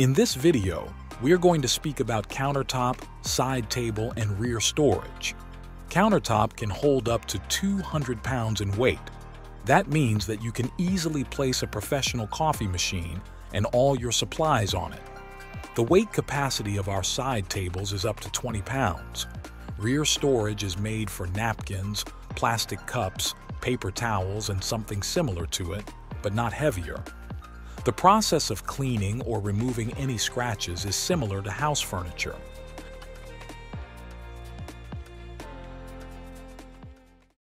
In this video, we are going to speak about countertop, side table, and rear storage. Countertop can hold up to 200 pounds in weight. That means that you can easily place a professional coffee machine and all your supplies on it. The weight capacity of our side tables is up to 20 pounds. Rear storage is made for napkins, plastic cups, paper towels, and something similar to it, but not heavier. The process of cleaning or removing any scratches is similar to house furniture.